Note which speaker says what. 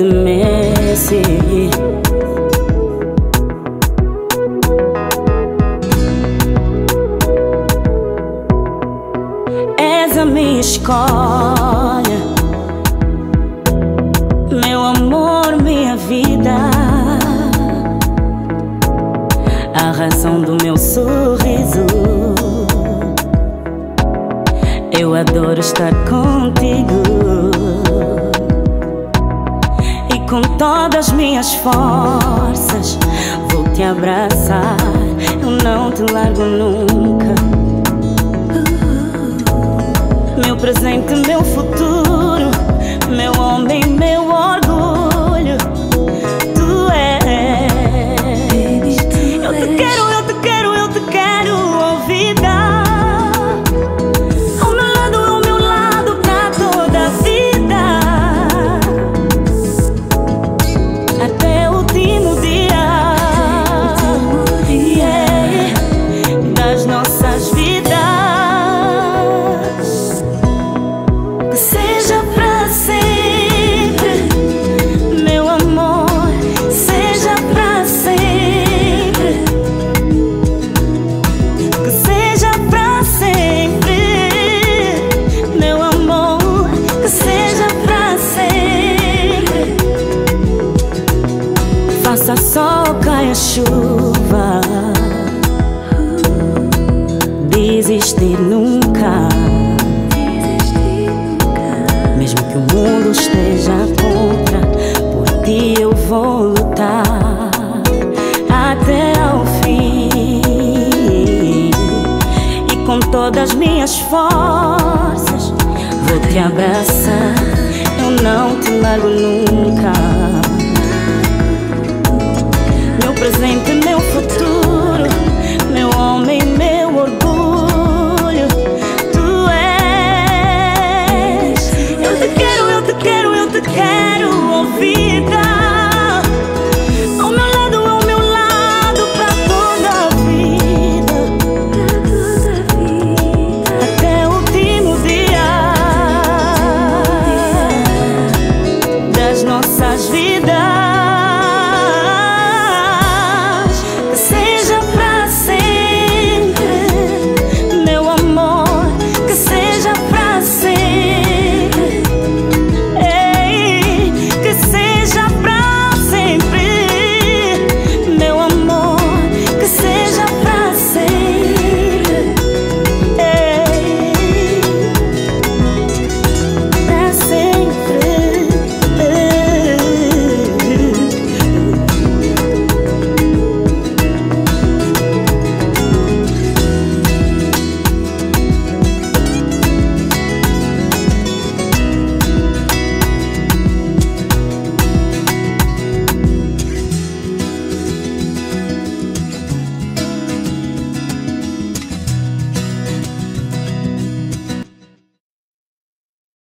Speaker 1: and messy És a minha escolha. Meu amor, minha vida. A razão do meu sorriso. Eu adoro estar contigo. Com todas as minhas forças vou te abraçar. Eu não te largo nunca. Faça sol, caia chuva. Desistir nunca. Mesmo que o mundo esteja contra, por ti eu vou lutar até ao fim. E com todas as minhas forças vou te abraçar. Eu não te largo nunca.